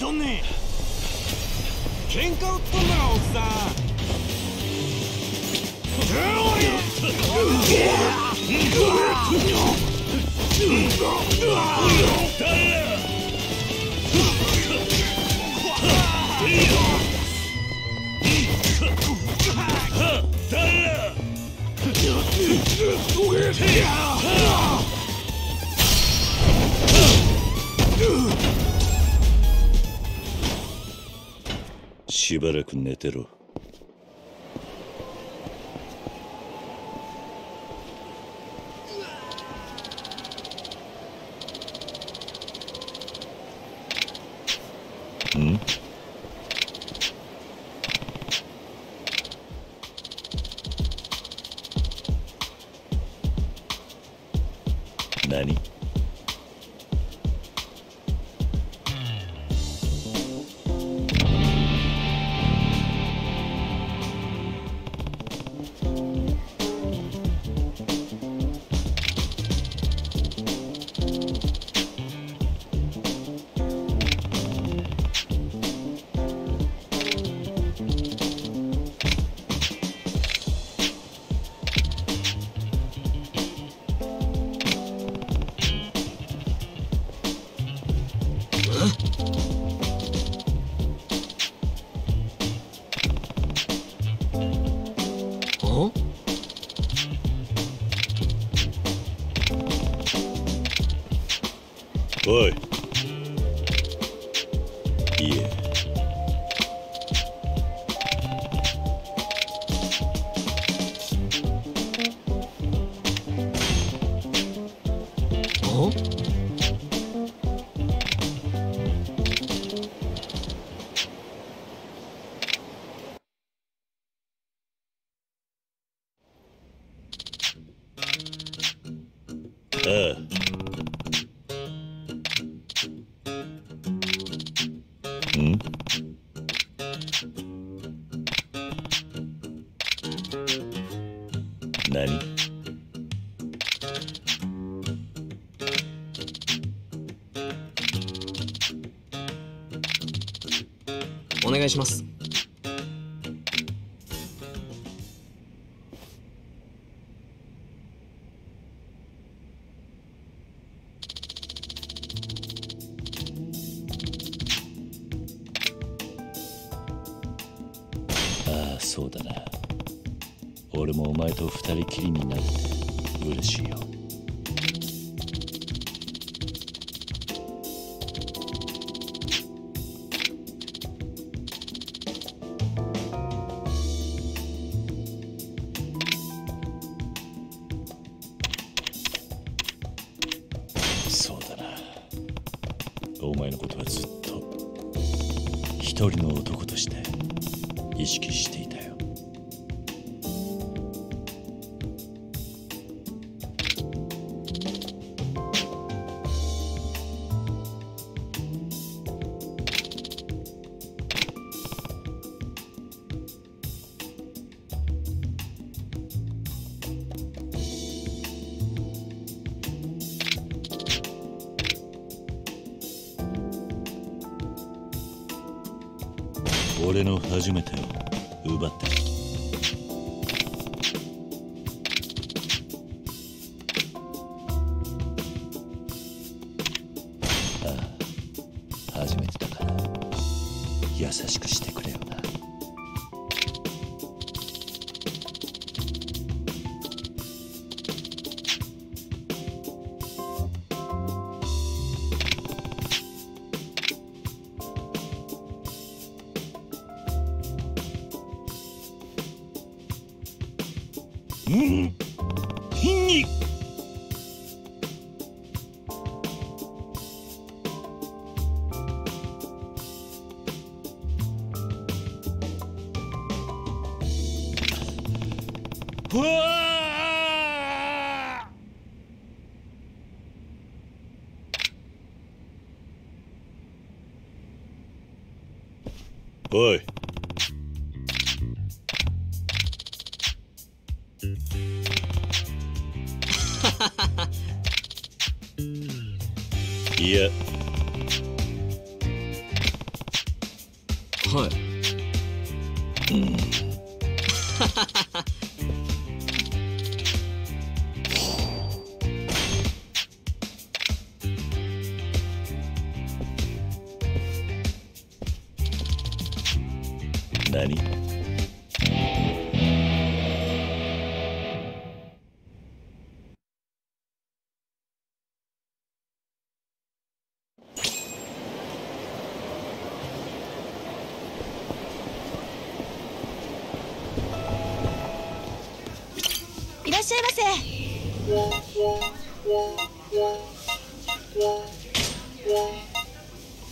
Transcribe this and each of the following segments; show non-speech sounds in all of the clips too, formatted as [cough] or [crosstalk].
とんねん喧嘩をつとんだろおっさん。しばらく寝てろ。俺の初めてを奪って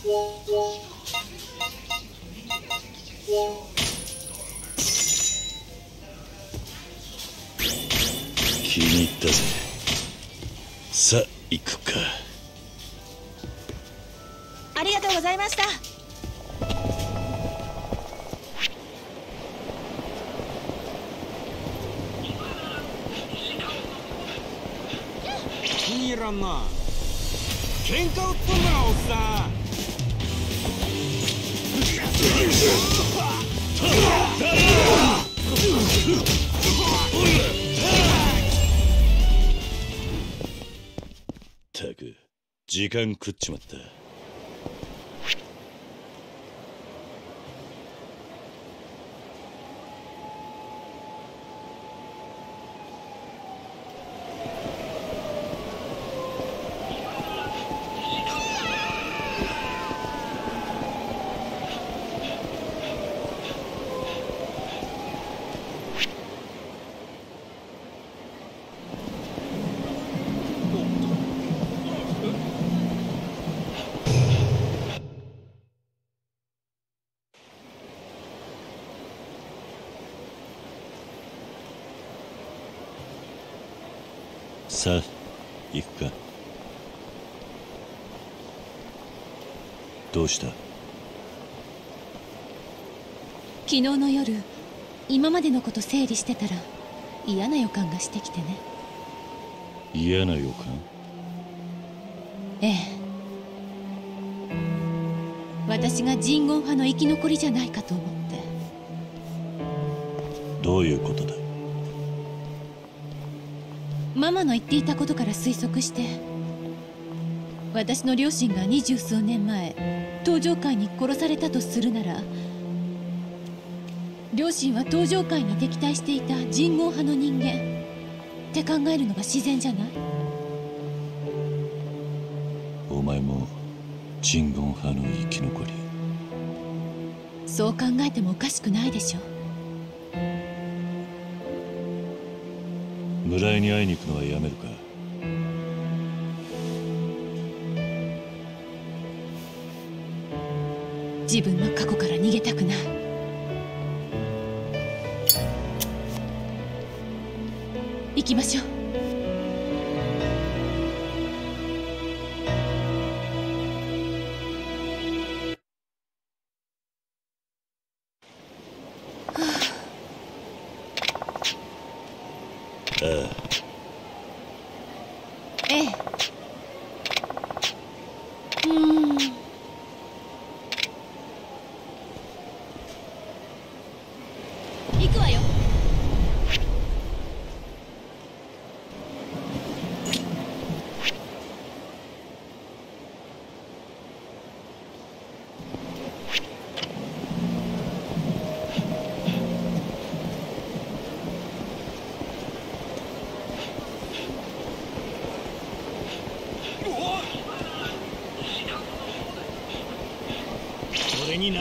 気に入ったぜ。さあ行くか。ありがとうございました。時間食っちまったさあ行くかどうした？昨日の夜今までのこと整理してたら嫌な予感がしてきてね。嫌な予感？ええ。私が人言派の生き残りじゃないかと思って。どういうこと？だママの言っていたことから推測して私の両親が二十数年前登場界に殺されたとするなら両親は登場界に敵対していた人言派の人間って考えるのが自然じゃない？お前も人言派の生き残り。そう考えてもおかしくないでしょ村井に会いに行くのはやめるか？自分の過去から逃げたくない。行きましょう。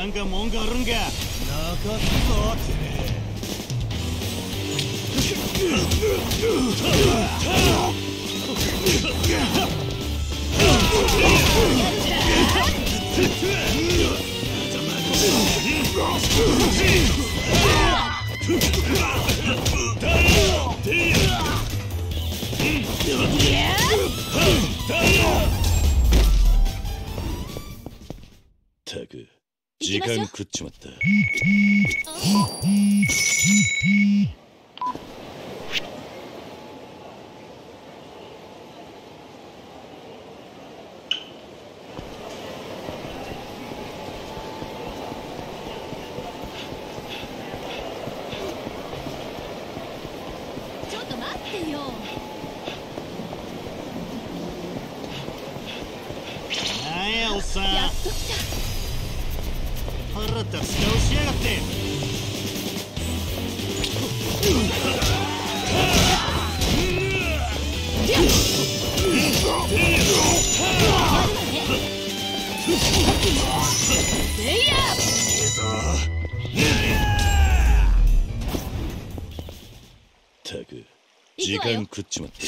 なんかもんがあるんかなかったぞてめえレイヤーたく時間食っちまって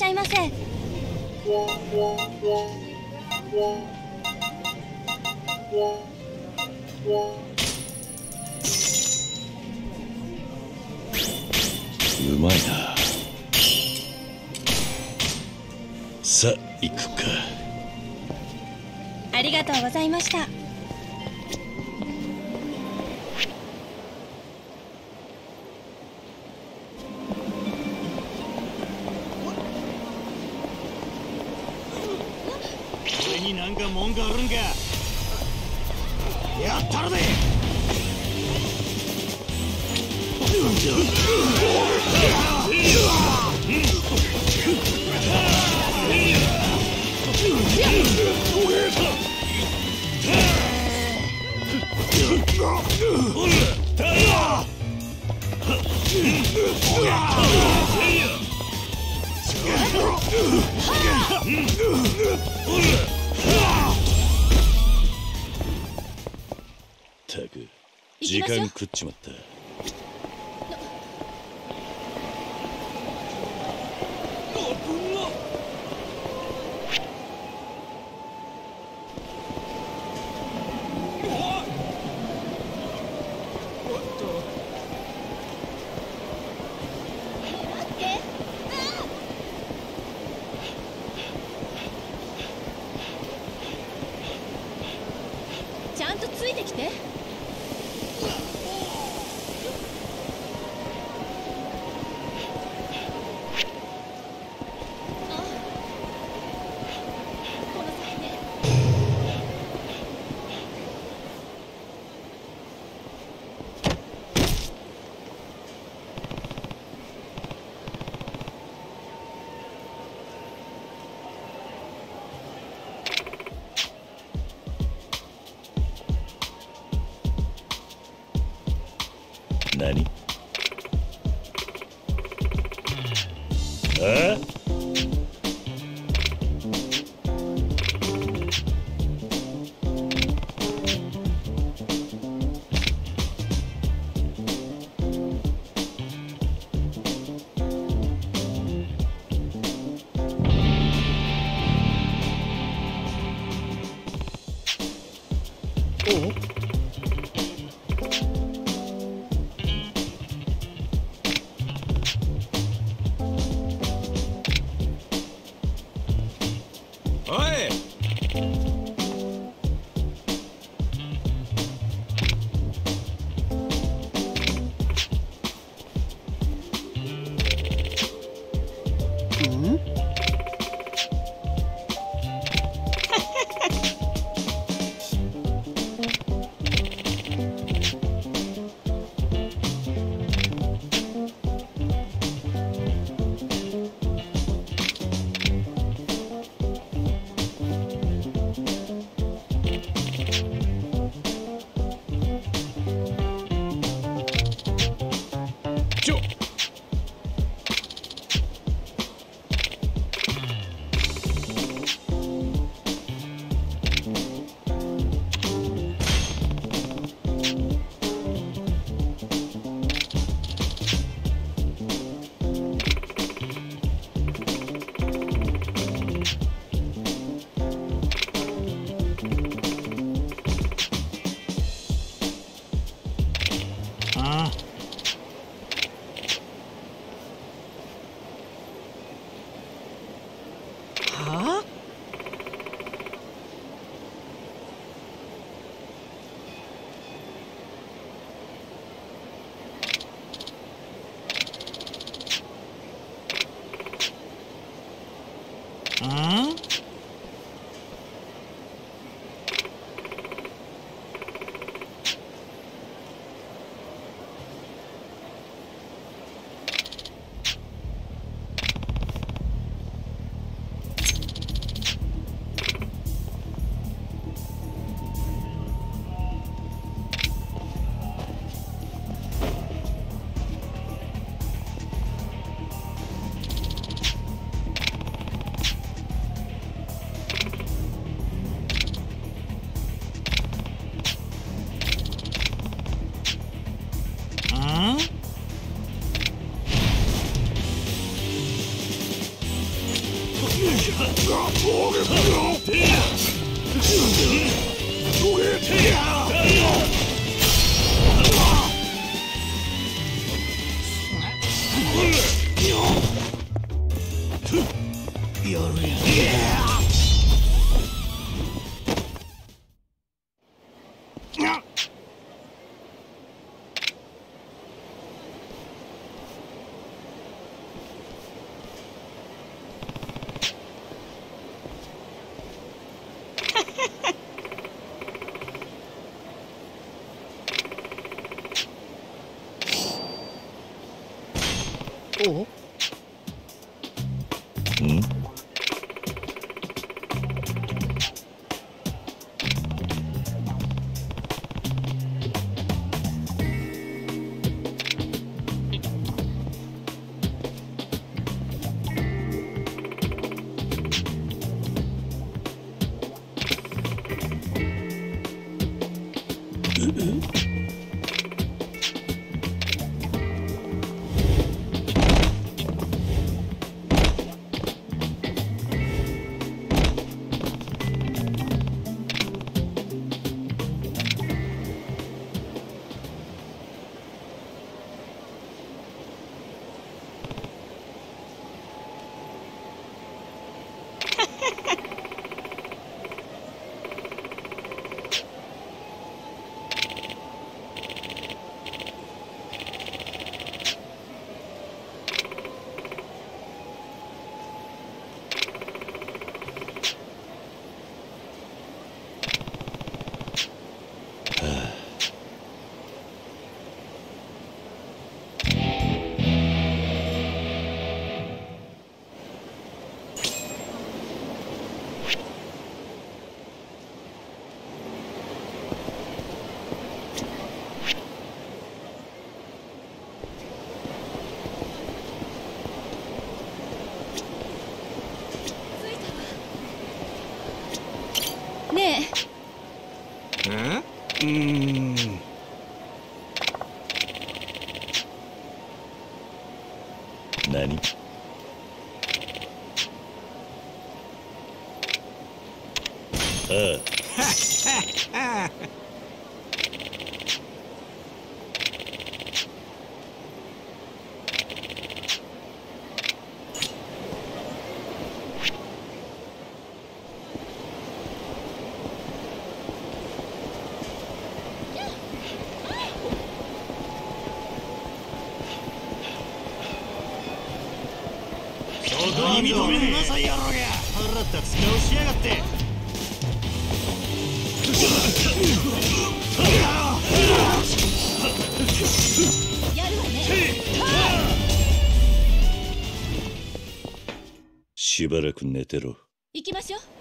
しゃいませ。うまいな。さあ行くか。ありがとうございましたし何？ああばらく寝てろ。行きましょう。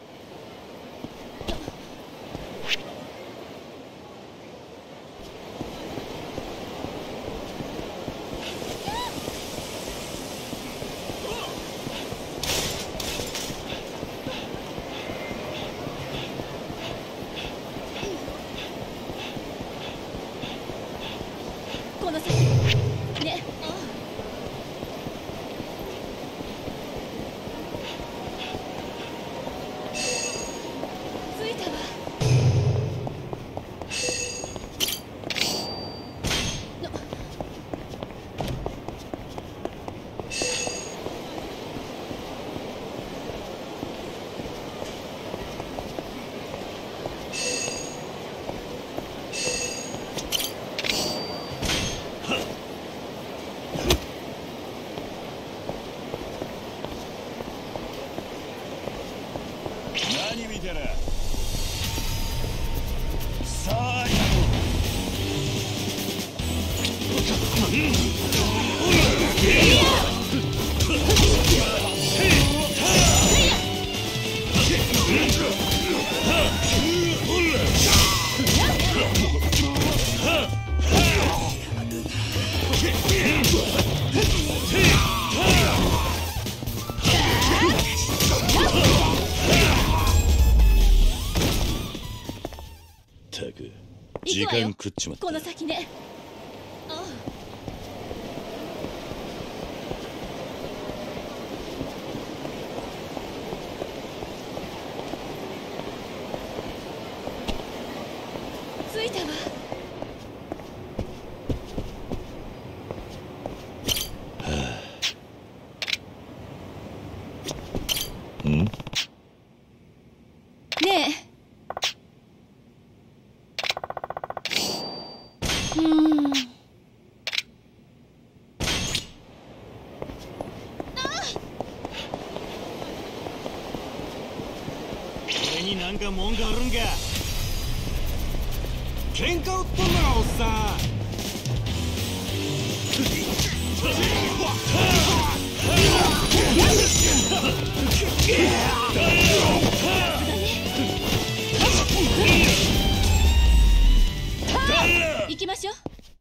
食っちまったこの先ねああ着いたわんねえうーん俺になんか文句あるんか。喧嘩売っとんのかおっさん。行きましょう。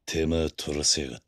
手間取らせやがって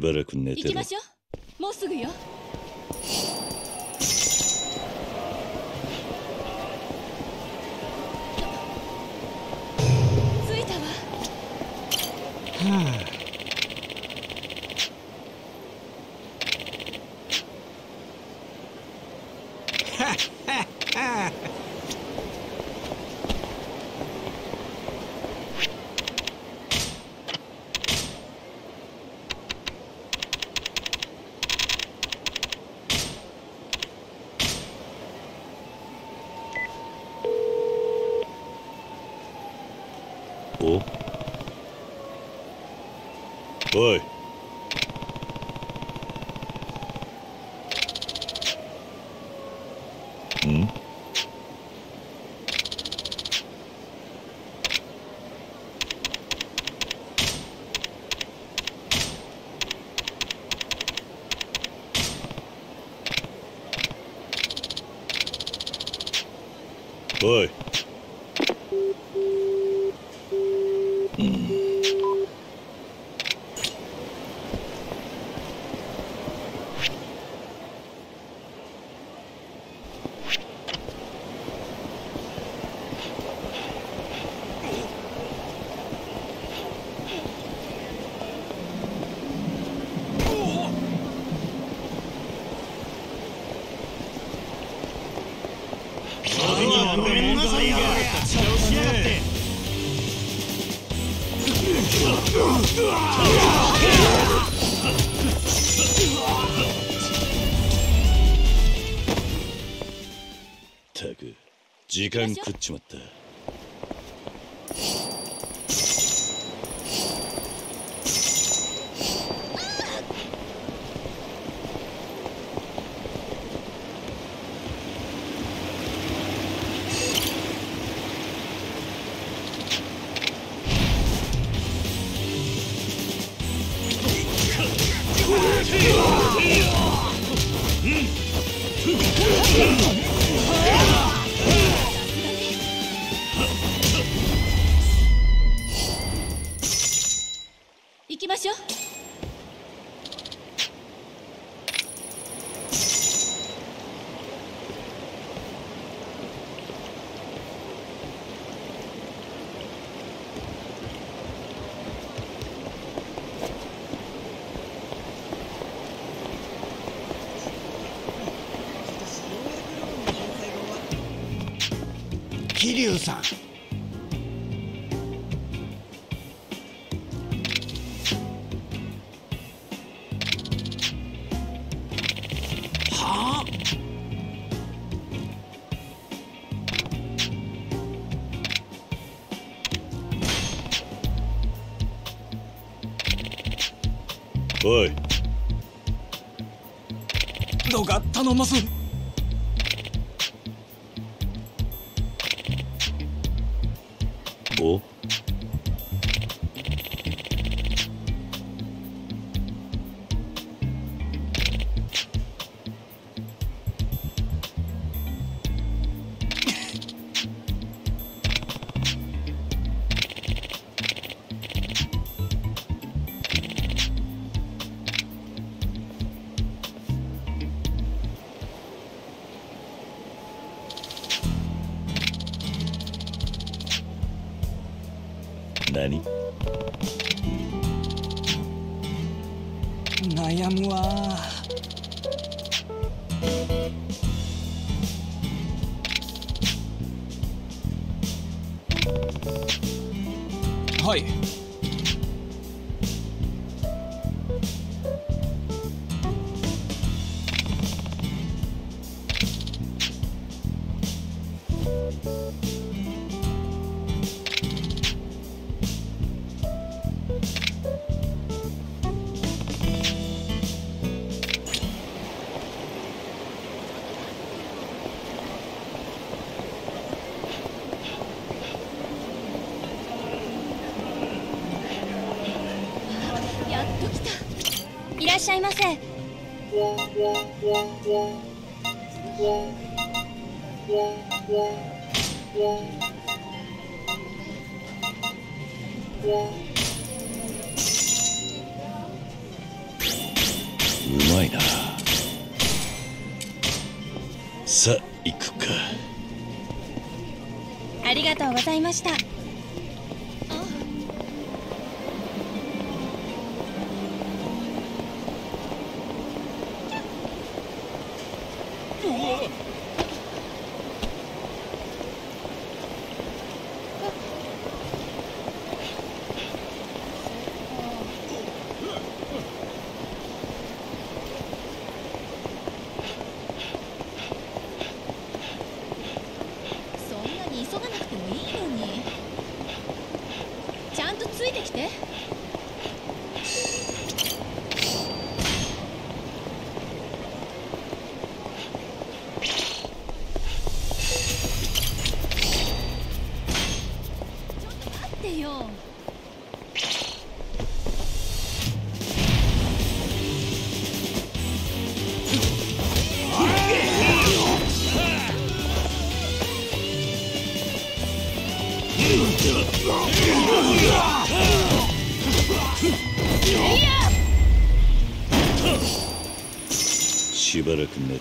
ばらく寝てろ行きましょう。もうすぐよ。着いたわ。おお間桐生さん。はあ？おい。どうか頼ますうまいな。さあ行くか。ありがとうございました。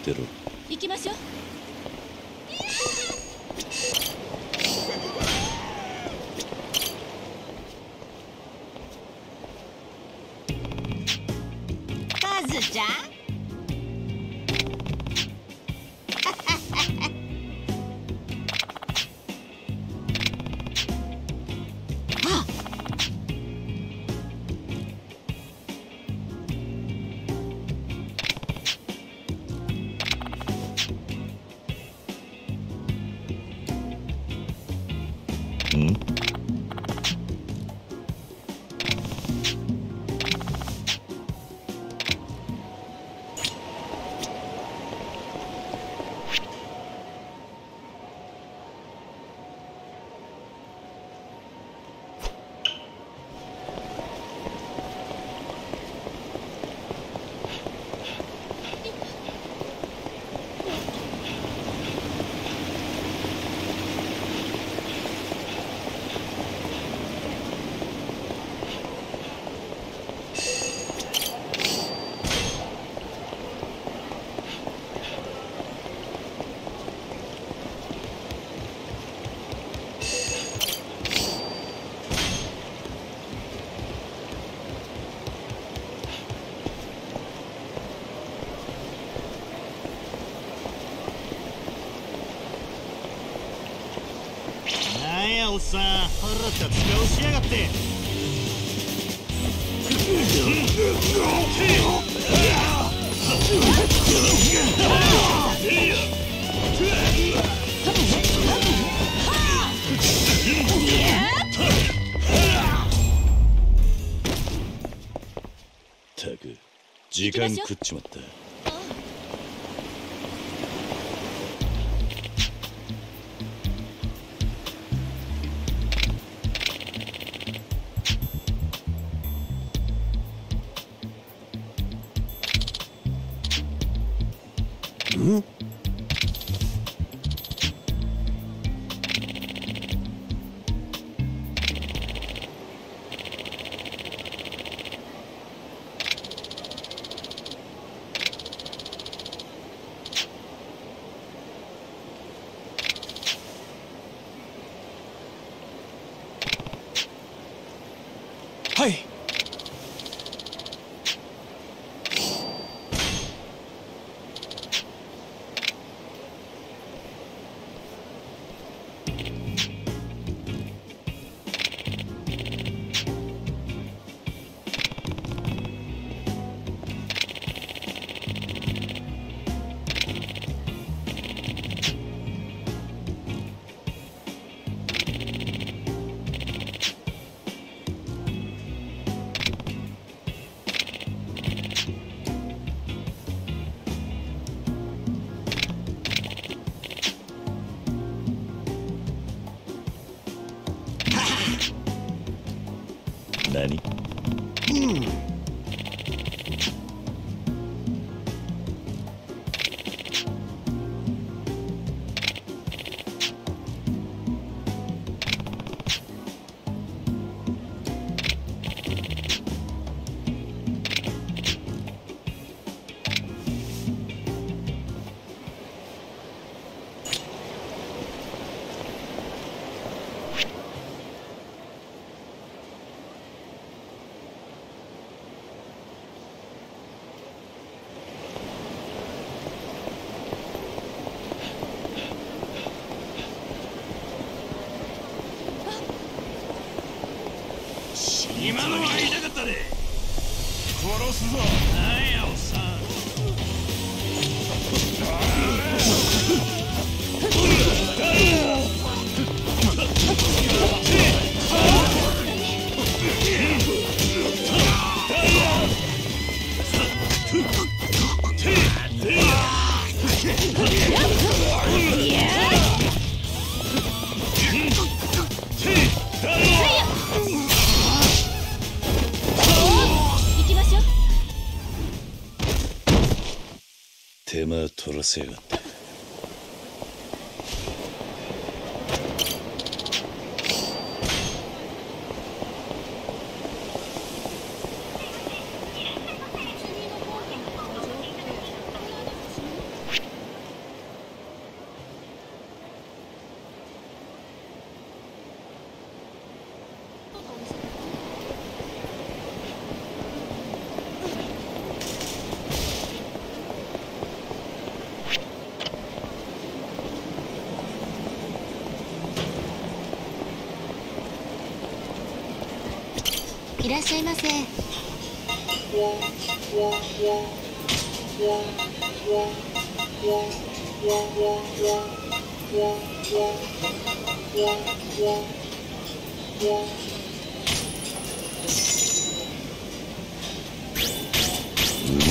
Aotearoa. さ腹立つ顔しやがって。たく時間食っちまった。今のは痛かったで。殺すぞ。間ゃいませ。う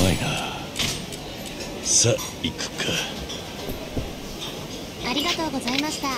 まいな。さあ行くか。ありがとうございました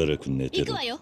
ばらく寝てろ行くわよ。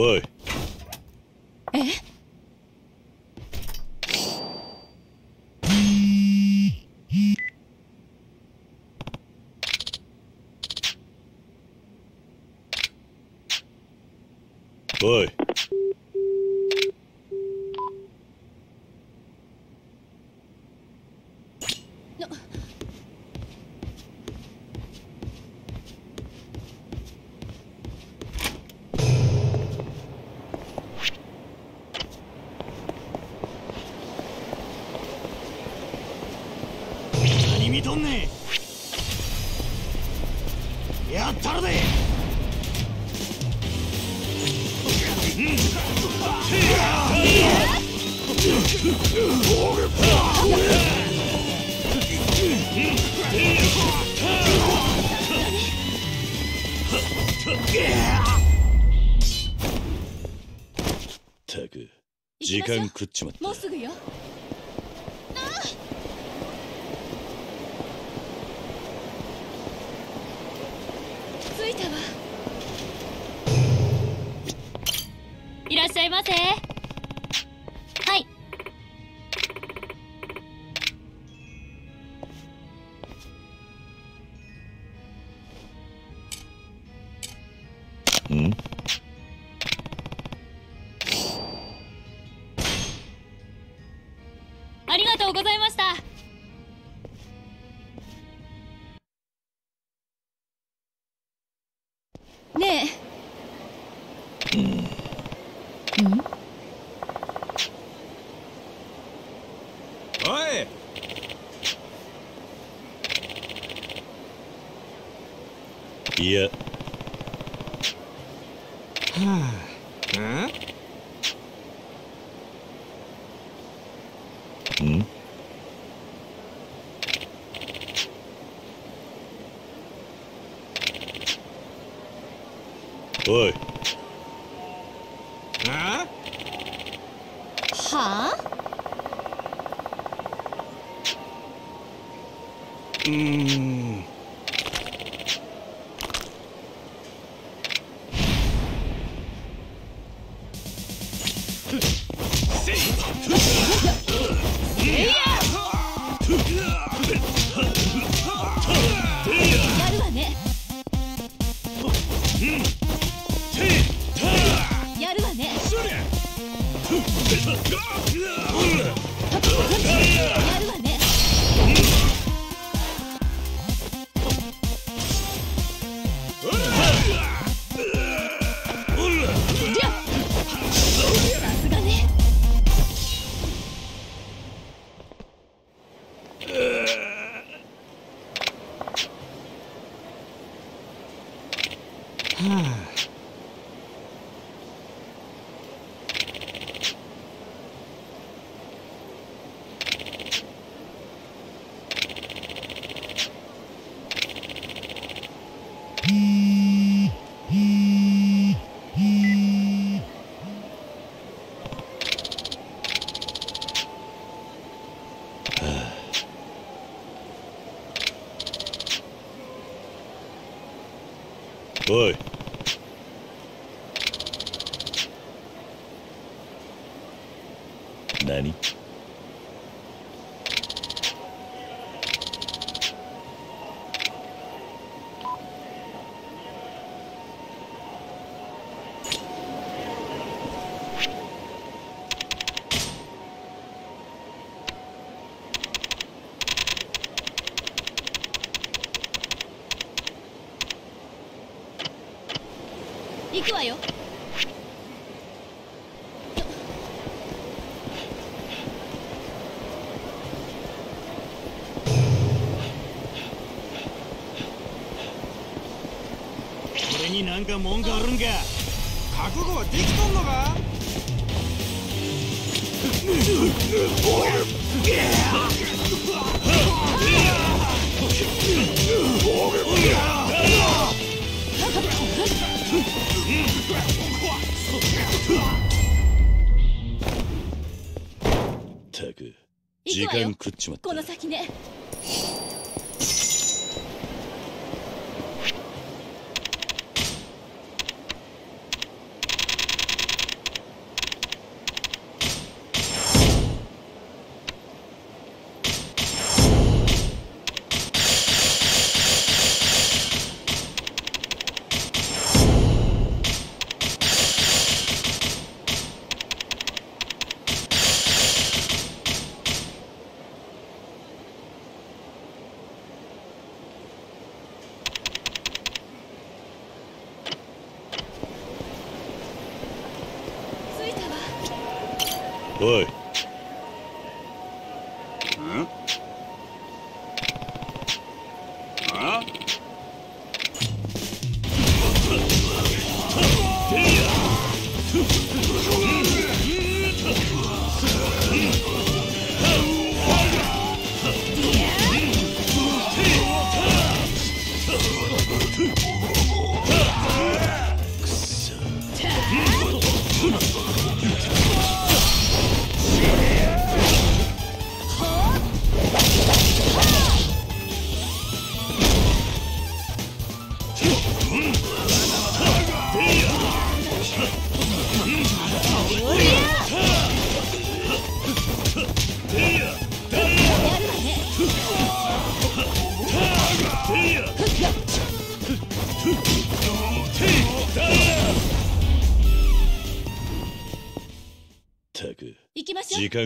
Boy. ちまったもうすぐよ。着いたわ。いらっしゃいませ。idiot. huh? Hmm? Hmm? おい何行くわよ。俺になんか文句あるんか？覚悟はできとんのか？[laughs] 時行くわよ。間食っちまったこの先ね Oh, my God.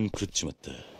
間食っちまった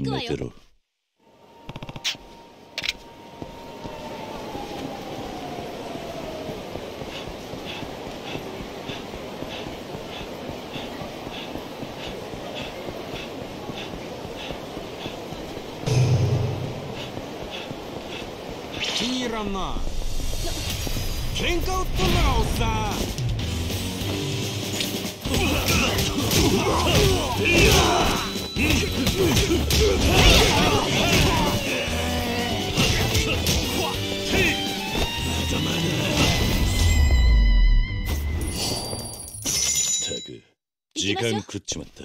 500。気に入らんな喧嘩売っんおっさん Yeah! [laughs] 時行きましょう間食っちまった。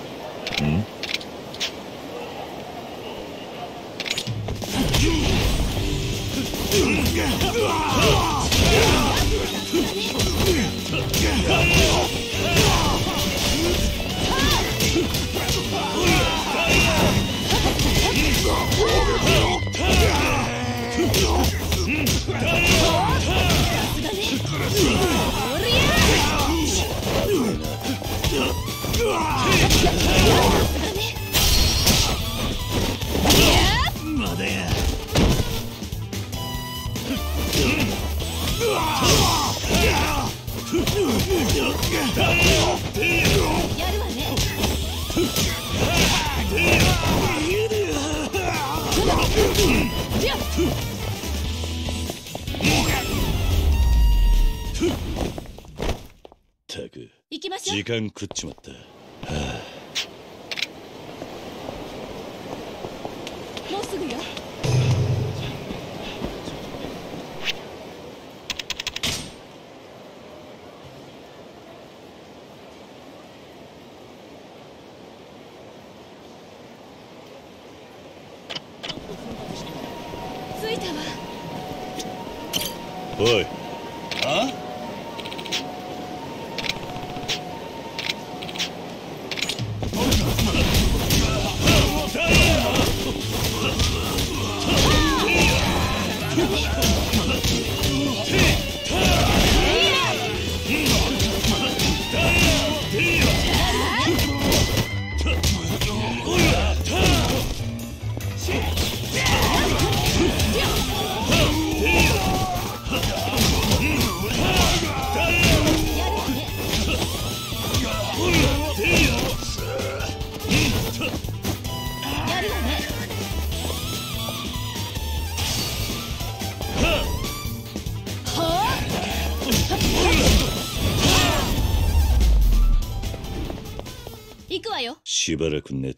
間食っちまった。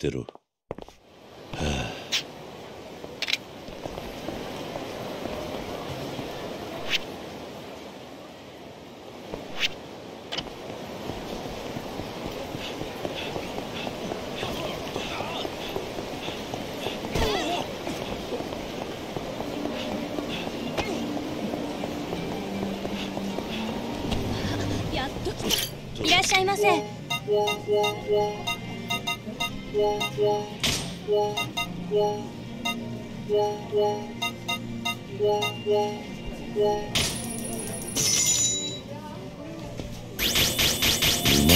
てろやっと来たいらっしゃいませ。ま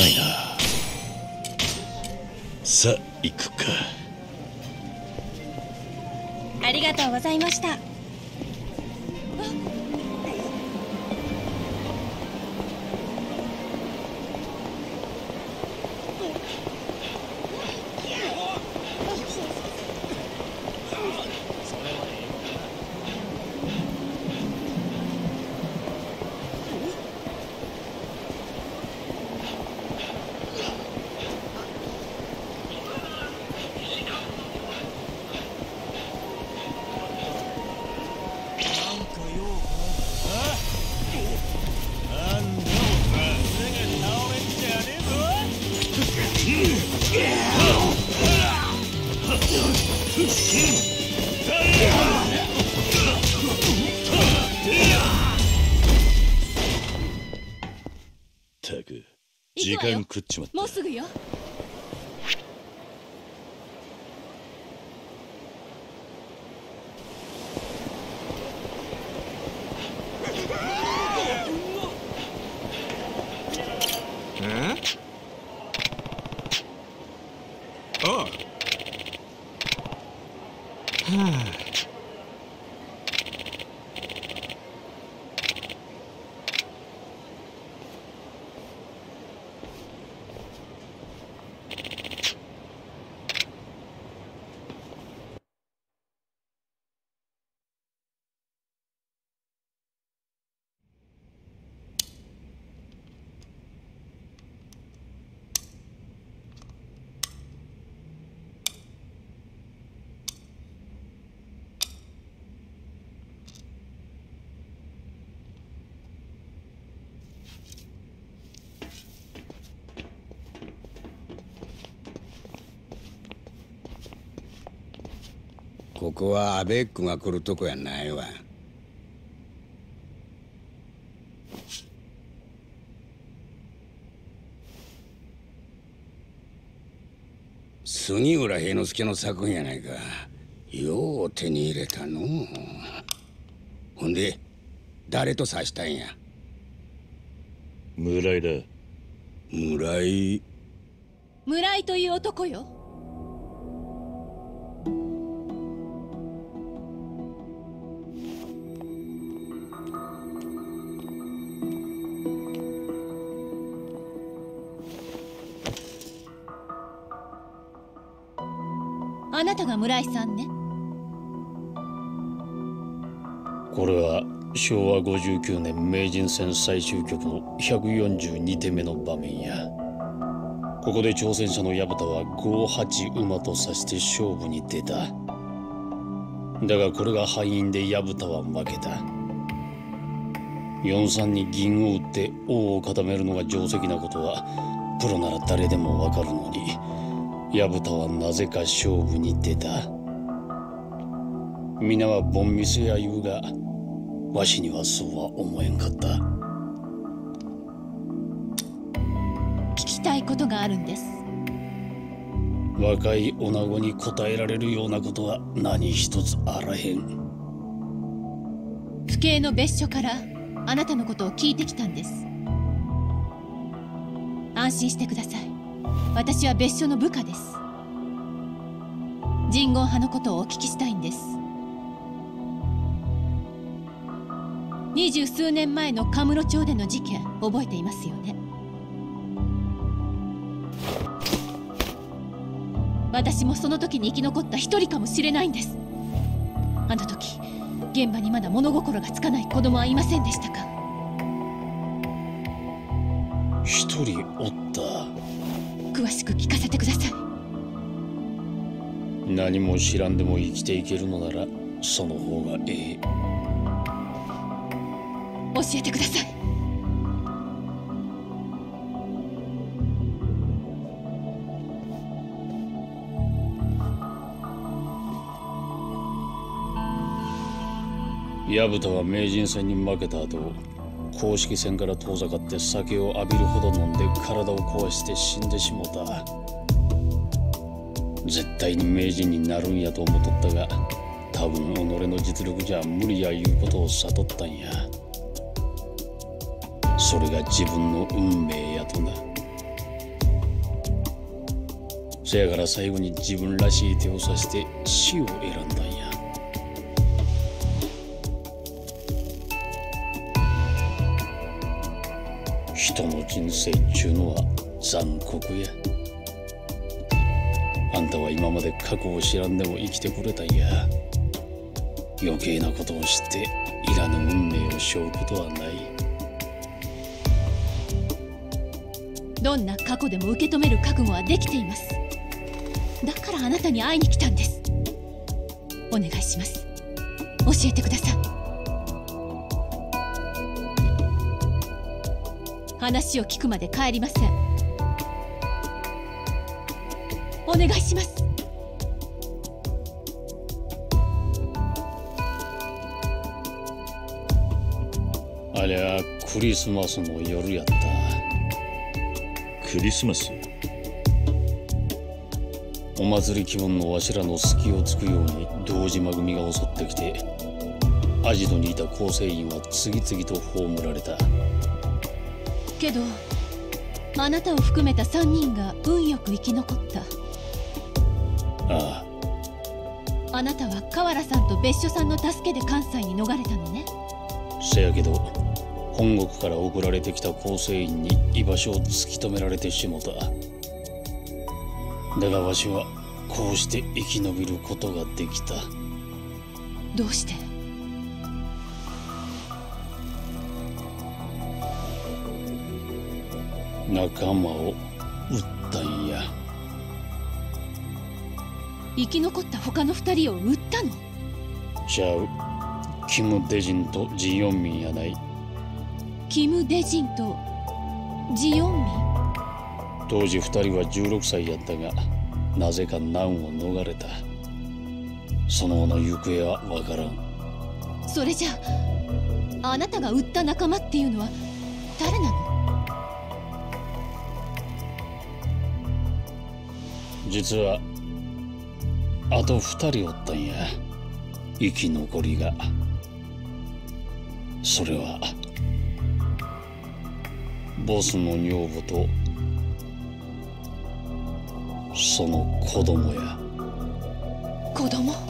いな。さあ行くか。ありがとうございました。食っちまったもうすぐよえああはあここはアベックが来るとこやないわ。杉浦平之助の作品やないか。よう手に入れたのう。ほんで誰と指したんや？村井だ。村井。村井という男よが村井さんね。これは昭和59年名人戦最終局の142手目の場面やここで挑戦者の薮田は58馬と指して勝負に出た。だがこれが敗因で薮田は負けた。43に銀を打って王を固めるのが定石なことはプロなら誰でもわかるのに薮田はなぜか勝負に出た。皆はボンミスや言うがわしにはそうは思えんかった。聞きたいことがあるんです。若い女子に答えられるようなことは何一つあらへん。府警の別所からあなたのことを聞いてきたんです。安心してください私は別所の部下です。人言派のことをお聞きしたいんです。二十数年前のカムロ町での事件覚えていますよね？私もその時に生き残った一人かもしれないんです。あの時現場にまだ物心がつかない子供はいませんでしたか？一人おった。詳しく聞かせてください。何も知らんでも生きていけるのならその方がええ。教えてください。薮田は名人戦に負けた後公式戦から遠ざかって酒を浴びるほど飲んで体を壊して死んでしもた。絶対に名人になるんやと思っとったが多分己の実力じゃ無理やいうことを悟ったんや。それが自分の運命やとな。せやから最後に自分らしい手をさして死を選んだ人生っちゅうのは残酷や。あんたは今まで過去を知らんでも生きてくれたんや。余計なことを知っていらぬ運命を背負うことはない。どんな過去でも受け止める覚悟はできています。だからあなたに会いに来たんです。お願いします。教えてください。話を聞くまで帰りません。お願いします。ありゃクリスマスの夜やった。クリスマス？お祭り気分のわしらの隙をつくように堂島組が襲ってきてアジトにいた構成員は次々と葬られたけどあなたを含めた3人が運よく生き残った。ああ。なたは河原さんと別所さんの助けで関西に逃れたのね。あせやけど本国から送られてきた構成員に居場所を突き止められてしもた。だがわしはこうして生き延びることができた。どうして？仲間を撃ったんや。生き残った他の2人を撃ったの？ちゃうキム・デジンとジ・ヨンミンやない。キム・デジンとジヨンミン？当時2人は16歳やったがなぜか難を逃れた。その後の行方はわからん。それじゃああなたが撃った仲間っていうのは誰なの？実はあと2人おったんや。生き残りが。それはボスの女房とその子供や。子供？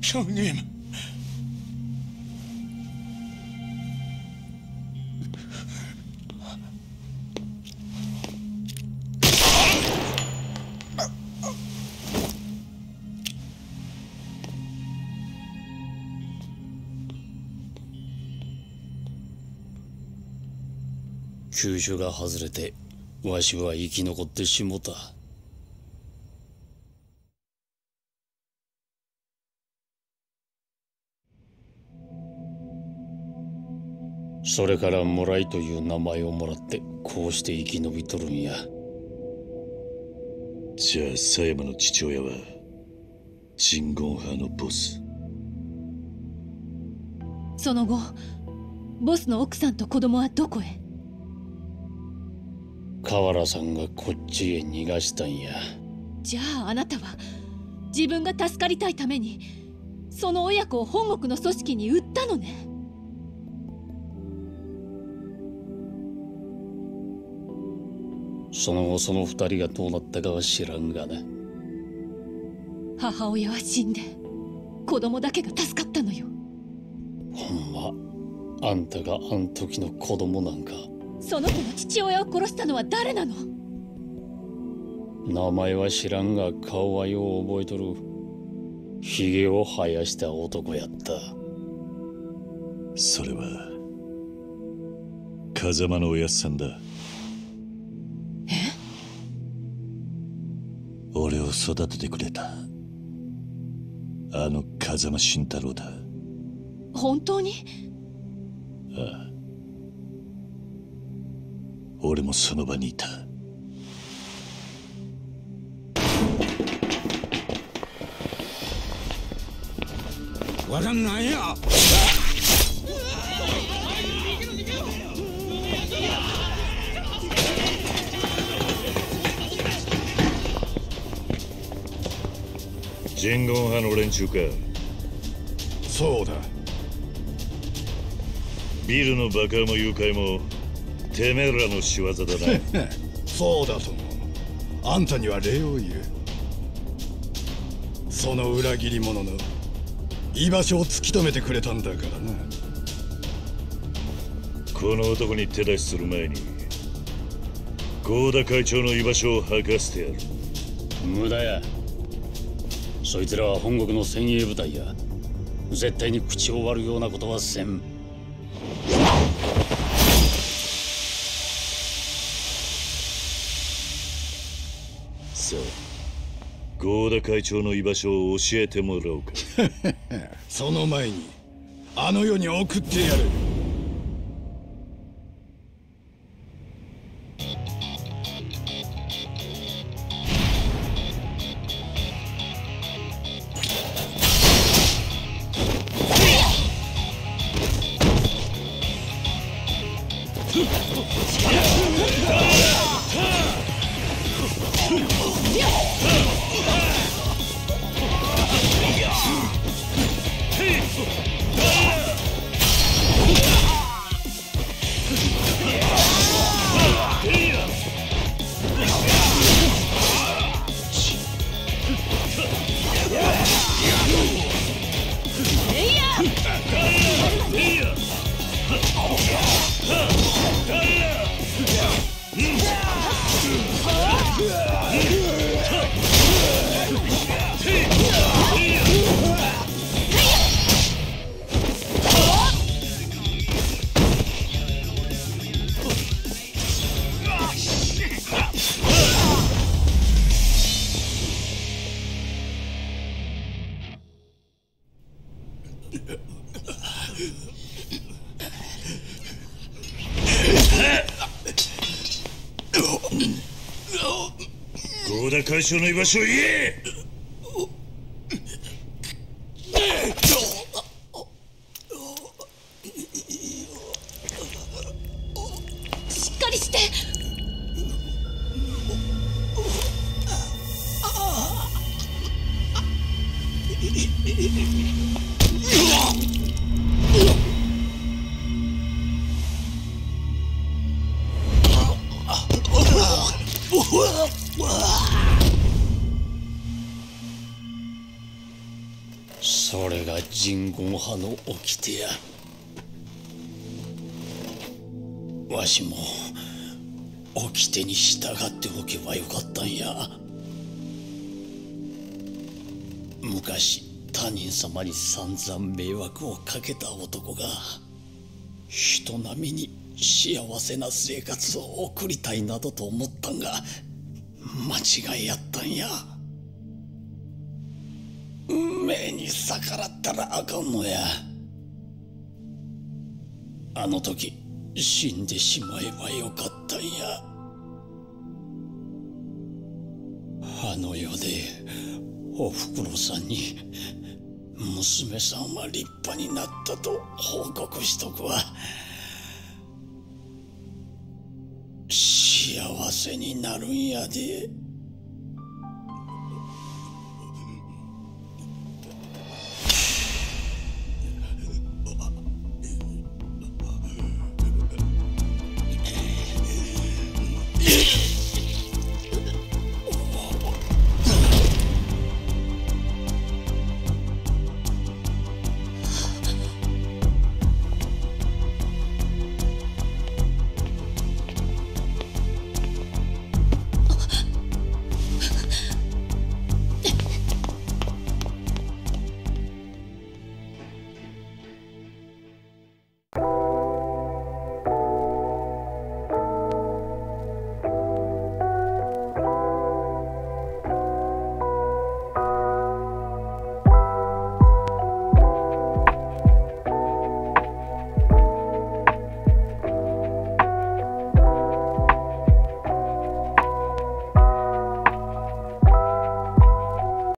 형님急所が外れてわしは生き残ってしもたそれから村井という名前をもらってこうして生き延びとるんや。じゃあ狭山の父親は鎮魂派のボス。その後ボスの奥さんと子供はどこへ？河原さんがこっちへ逃がしたんや。じゃああなたは自分が助かりたいためにその親子を本国の組織に売ったのねその後その二人がどうなったかは知らんがな。母親は死んで子供だけが助かったのよ。ほんまあんたがあん時の子供なんか。その子の父親を殺したのは誰なの？名前は知らんが顔はよう覚えとる。ひげを生やした男やった。それは風間のおやっさんだ育ててくれた。あの風間慎太郎だ。本当に？俺もその場にいた。わかんないや人言派の連中か。そうだ。ビルの爆破も誘拐もてめえらの仕業だな。[laughs] そうだともあんたには礼を言う。その裏切り者の居場所を突き止めてくれたんだからな。この男に手出しする前に合田会長の居場所を吐かせてやる。無駄やそいつらは本国の精鋭部隊や絶対に口を割るようなことはせん。さあ合田会長の居場所を教えてもらおうか。[laughs] その前にあの世に送ってやる合田会長の居場所を言え。しっかりして [laughs] が人言派の掟や。わしも掟に従っておけばよかったんや。昔他人様に散々迷惑をかけた男が人並みに幸せな生活を送りたいなどと思ったんが間違いやったんや。に逆らったらあかんのや。あの時死んでしまえばよかったんや。あの世でおふくろさんに娘さんは立派になったと報告しとくわ。幸せになるんやで。